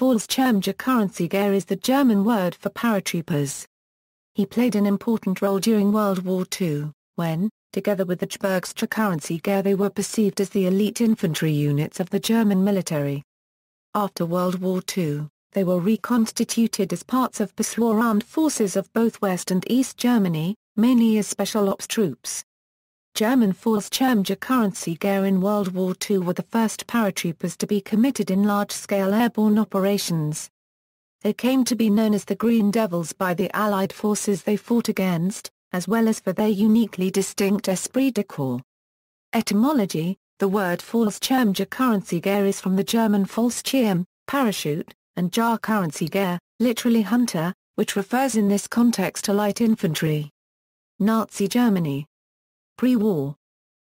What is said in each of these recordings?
Gear is the German word for paratroopers. He played an important role during World War II, when, together with the Gebirgsjäger they were perceived as the elite infantry units of the German military. After World War II, they were reconstituted as parts of Passewar armed forces of both West and East Germany, mainly as special ops troops. German Fallschirmjäger currency gear in World War II were the first paratroopers to be committed in large-scale airborne operations. They came to be known as the Green Devils by the Allied forces they fought against, as well as for their uniquely distinct esprit de corps. Etymology The word Fallschirmjäger currency gear is from the German Fallschirm, parachute, and Jagdkaransieger, literally hunter, which refers in this context to light infantry. Nazi Germany Pre-war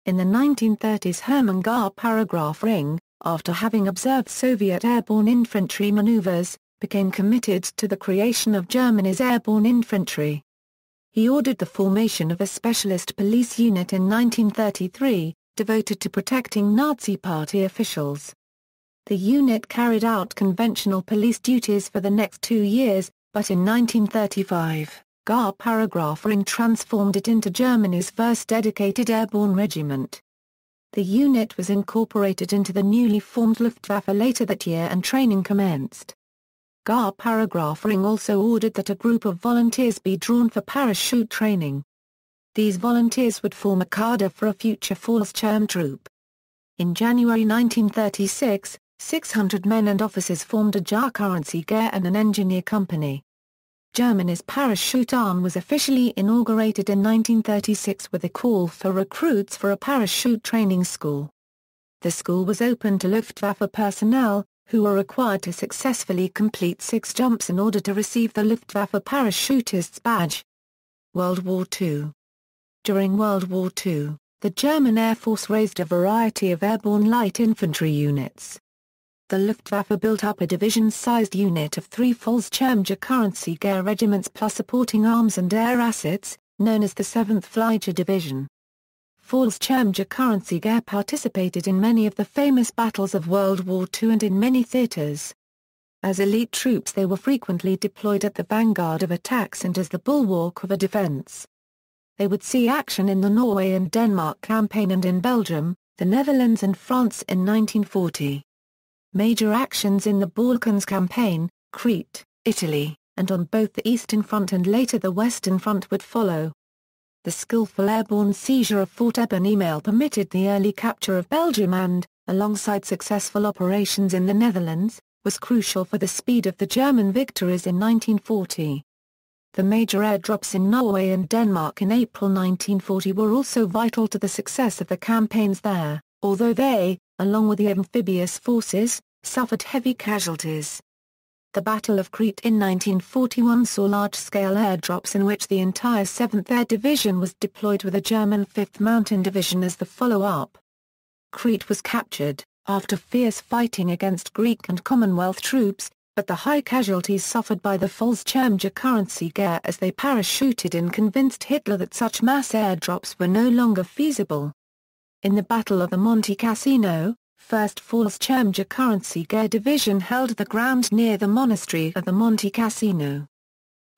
In the 1930s Hermann Gar paragraph Ring, after having observed Soviet airborne infantry maneuvers, became committed to the creation of Germany's airborne infantry. He ordered the formation of a specialist police unit in 1933, devoted to protecting Nazi Party officials. The unit carried out conventional police duties for the next two years, but in 1935, Gar Paragraph Ring transformed it into Germany's first dedicated airborne regiment. The unit was incorporated into the newly formed Luftwaffe later that year and training commenced. Gar Paragraph Ring also ordered that a group of volunteers be drawn for parachute training. These volunteers would form a cadre for a future Fallschirm troop. In January 1936, 600 men and officers formed a Jar currency gear and an engineer company. Germany's parachute arm was officially inaugurated in 1936 with a call for recruits for a parachute training school. The school was open to Luftwaffe personnel, who were required to successfully complete six jumps in order to receive the Luftwaffe parachutist's badge. World War II During World War II, the German Air Force raised a variety of airborne light infantry units the Luftwaffe built up a division-sized unit of three Fallschirmjäger regiments plus supporting arms and air assets, known as the 7th Flieger Division. Fallschirmjäger participated in many of the famous battles of World War II and in many theaters. As elite troops they were frequently deployed at the vanguard of attacks and as the bulwark of a defense. They would see action in the Norway and Denmark campaign and in Belgium, the Netherlands and France in 1940. Major actions in the Balkans campaign, Crete, Italy, and on both the Eastern Front and later the Western Front would follow. The skillful airborne seizure of Fort Email permitted the early capture of Belgium and, alongside successful operations in the Netherlands, was crucial for the speed of the German victories in 1940. The major airdrops in Norway and Denmark in April 1940 were also vital to the success of the campaigns there, although they, along with the amphibious forces, suffered heavy casualties. The Battle of Crete in 1941 saw large-scale airdrops in which the entire 7th Air Division was deployed with a German 5th Mountain Division as the follow-up. Crete was captured, after fierce fighting against Greek and Commonwealth troops, but the high casualties suffered by the Fallschirmjäger currency gear as they parachuted in convinced Hitler that such mass airdrops were no longer feasible. In the Battle of the Monte Cassino, 1st Fallschirmjäger Division held the ground near the monastery of the Monte Cassino.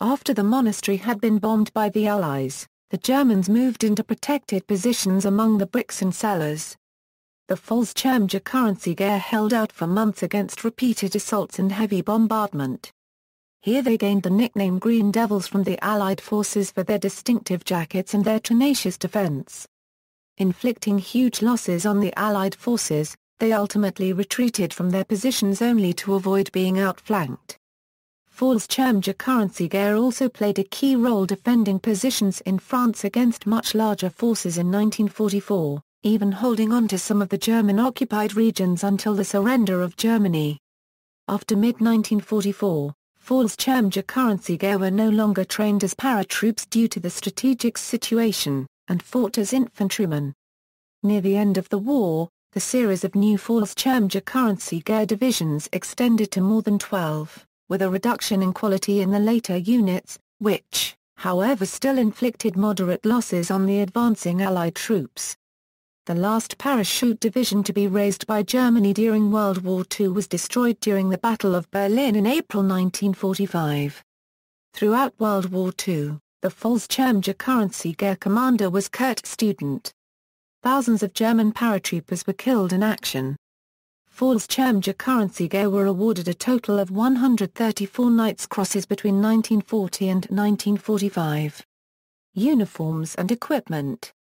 After the monastery had been bombed by the Allies, the Germans moved into protected positions among the bricks and cellars. The Fallschirmjäger held out for months against repeated assaults and heavy bombardment. Here they gained the nickname Green Devils from the Allied forces for their distinctive jackets and their tenacious defense inflicting huge losses on the Allied forces, they ultimately retreated from their positions only to avoid being outflanked. Fallschirmjäger currency gear also played a key role defending positions in France against much larger forces in 1944, even holding on to some of the German-occupied regions until the surrender of Germany. After mid-1944, Fallschirmjäger currency gear were no longer trained as paratroops due to the strategic situation and fought as infantrymen. Near the end of the war, the series of new Fallschirmjäger divisions extended to more than 12, with a reduction in quality in the later units, which, however still inflicted moderate losses on the advancing Allied troops. the last parachute division to be raised by Germany during World War II was destroyed during the Battle of Berlin in April 1945. Throughout World War II, the Fallschirmjägerkanzleger commander was Kurt Student. Thousands of German paratroopers were killed in action. Fallschirmjägerkanzleger were awarded a total of 134 Knight's Crosses between 1940 and 1945. Uniforms and equipment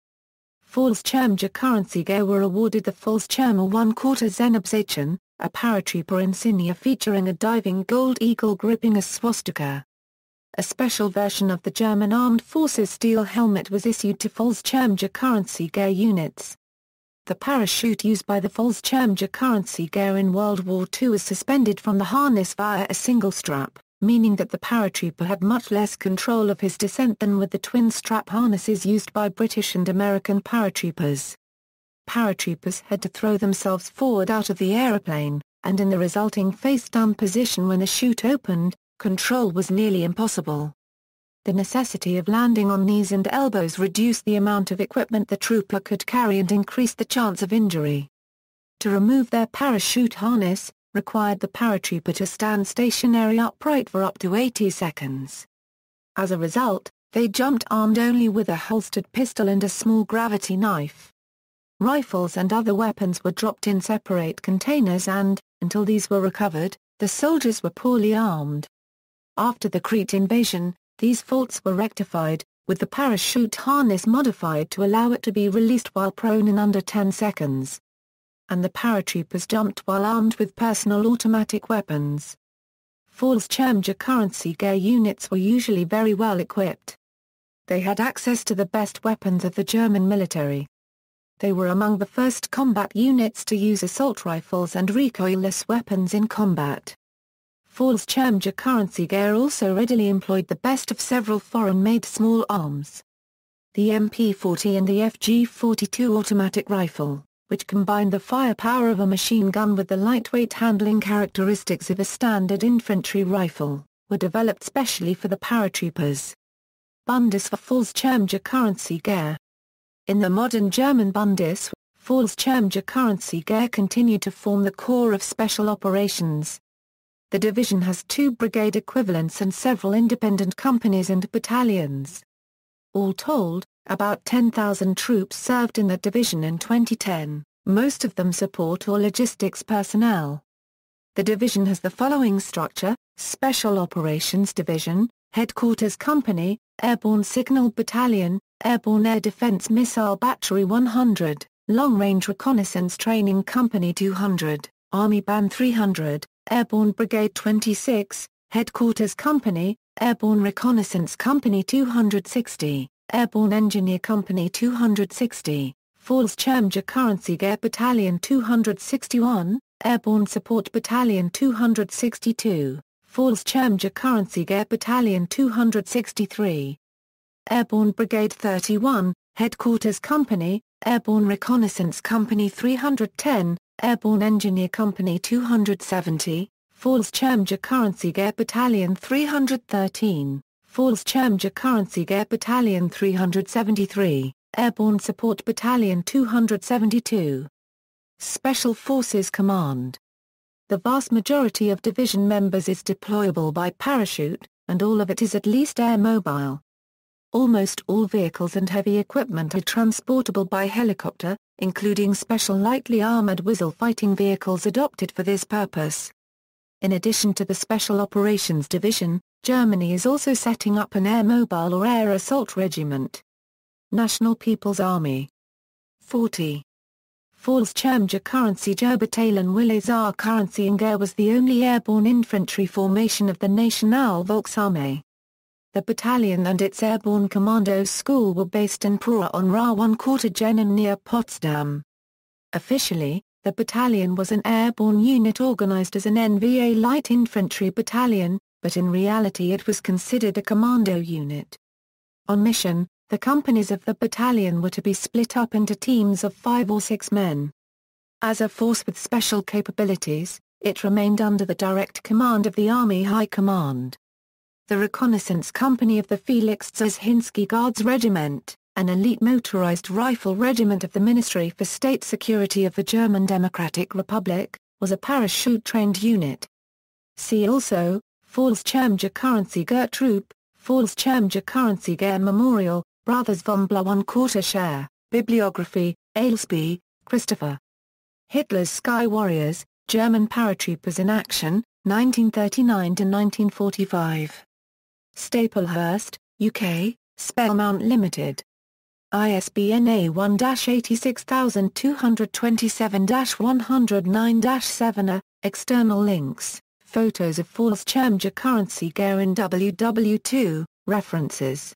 Fallschirmjägerkanzleger were awarded the Fallschirmer 1 quarter Zenabzeichen, a paratrooper insignia featuring a diving gold eagle gripping a swastika. A special version of the German Armed Forces steel helmet was issued to Fallschirmjägerkanzleger units. The parachute used by the Fallschirmjägerkanzleger in World War II was suspended from the harness via a single strap, meaning that the paratrooper had much less control of his descent than with the twin-strap harnesses used by British and American paratroopers. Paratroopers had to throw themselves forward out of the aeroplane, and in the resulting face-down position when the chute opened, control was nearly impossible. The necessity of landing on knees and elbows reduced the amount of equipment the trooper could carry and increased the chance of injury. To remove their parachute harness, required the paratrooper to stand stationary upright for up to 80 seconds. As a result, they jumped armed only with a holstered pistol and a small gravity knife. Rifles and other weapons were dropped in separate containers and, until these were recovered, the soldiers were poorly armed. After the Crete invasion, these faults were rectified, with the parachute harness modified to allow it to be released while prone in under 10 seconds. And the paratroopers jumped while armed with personal automatic weapons. Fallschirmjägerkanzleger units were usually very well equipped. They had access to the best weapons of the German military. They were among the first combat units to use assault rifles and recoilless weapons in combat. Fallschirmjägerkanzleger also readily employed the best of several foreign-made small arms. The MP-40 and the FG-42 automatic rifle, which combined the firepower of a machine gun with the lightweight handling characteristics of a standard infantry rifle, were developed specially for the paratroopers. Bundeswehr Fallschirmjägerkanzleger In the modern German Bundeswehr, Fallschirmjägerkanzleger continued to form the core of special operations, the division has two brigade equivalents and several independent companies and battalions. All told, about 10,000 troops served in that division in 2010, most of them support or logistics personnel. The division has the following structure, Special Operations Division, Headquarters Company, Airborne Signal Battalion, Airborne Air Defense Missile Battery 100, Long Range Reconnaissance Training Company 200, Army Band 300, Airborne Brigade 26, Headquarters Company, Airborne Reconnaissance Company 260, Airborne Engineer Company 260, Fallschirmjägerkanzleger Battalion 261, Airborne Support Battalion 262, Fallschirmjägerkanzleger Battalion 263. Airborne Brigade 31, Headquarters Company, Airborne Reconnaissance Company 310, Airborne Engineer Company 270, Fallschirmjägerkanzleger Battalion 313, Fallschirmjägerkanzleger Battalion 373, Airborne Support Battalion 272. Special Forces Command The vast majority of division members is deployable by parachute, and all of it is at least air mobile. Almost all vehicles and heavy equipment are transportable by helicopter, including special lightly armored Wiesel fighting vehicles adopted for this purpose. In addition to the Special Operations Division, Germany is also setting up an air mobile or air assault regiment. National People's Army 40. Fallschirmjägerkanzleger Bataillon Willisar Currency Air was the only airborne infantry formation of the Nationalvolksarmee. The battalion and its airborne commando school were based in Prua on Ra 1 quarter Jenin near Potsdam. Officially, the battalion was an airborne unit organized as an NVA light infantry battalion, but in reality it was considered a commando unit. On mission, the companies of the battalion were to be split up into teams of five or six men. As a force with special capabilities, it remained under the direct command of the Army High Command the reconnaissance company of the Felix Dzerzhinsky Guards Regiment, an elite motorized rifle regiment of the Ministry for State Security of the German Democratic Republic, was a parachute-trained unit. See also, Fallschirmjägerkranziger Troop, Fallschirmjägerkranziger Memorial, Brothers von Blauen Quarter Share, Bibliography, Ailsby, Christopher. Hitler's Sky Warriors, German Paratroopers in Action, 1939-1945. Staplehurst, UK, Spellmount Limited. ISBN A1-86227-109-7 External links, photos of Fallschirmjägerkranziger in WW2, references